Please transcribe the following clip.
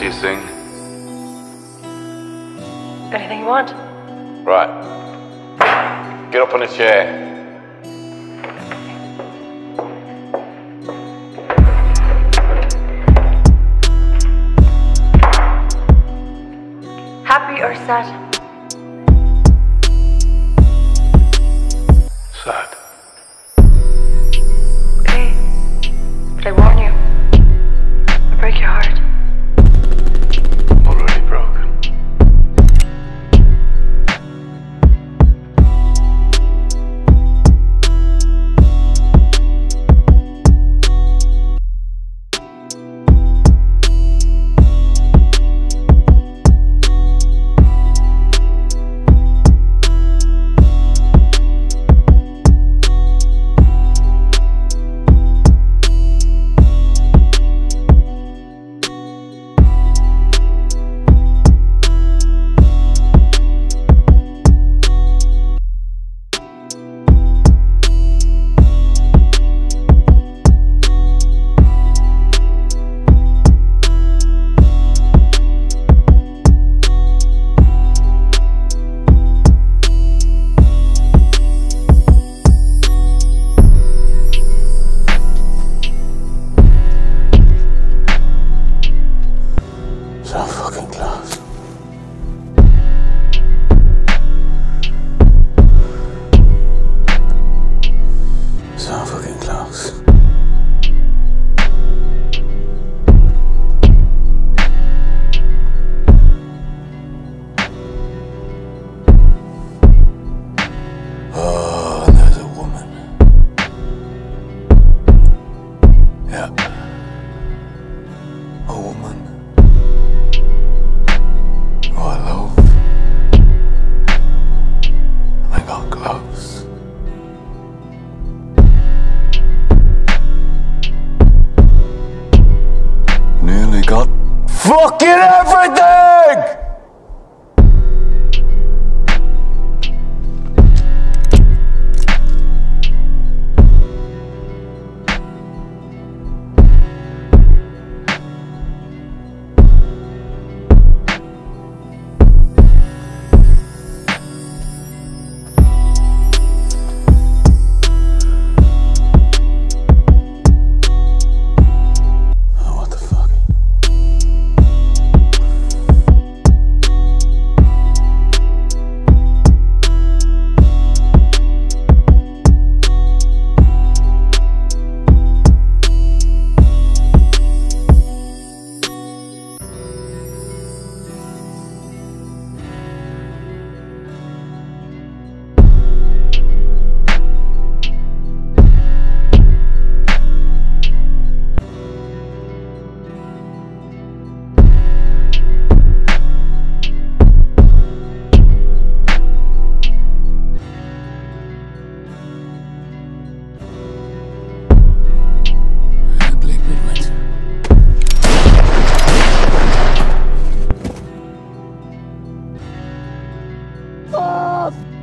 you sing? Anything you want. Right. Get up on a chair. Happy or sad? Sad. Fucking everything! Oh,